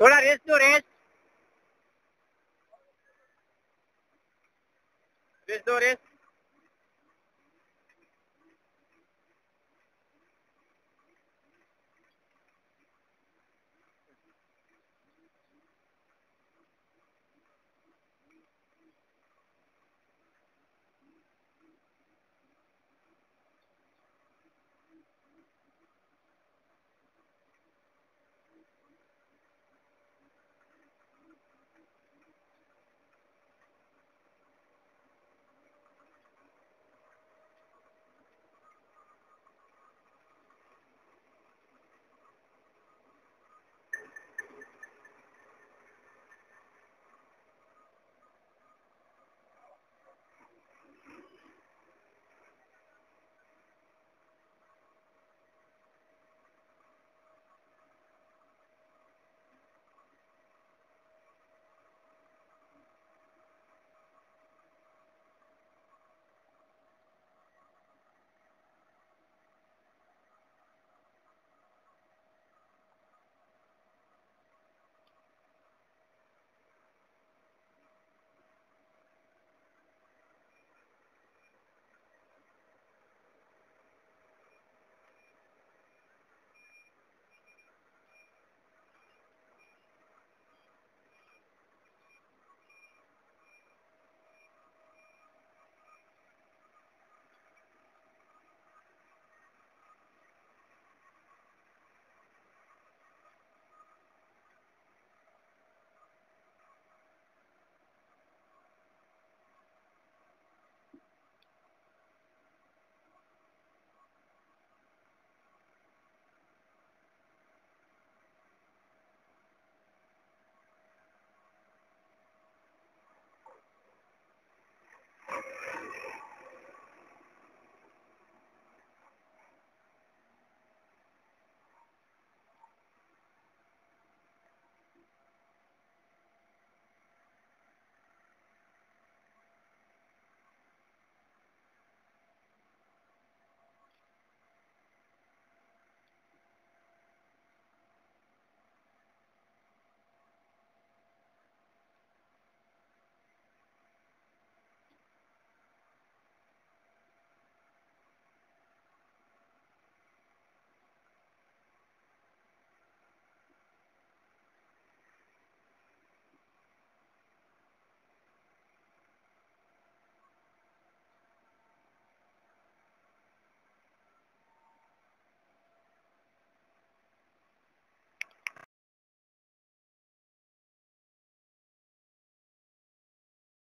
थोड़ा रेस्ट दो rest rest दो रेस्ट